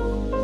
嗯。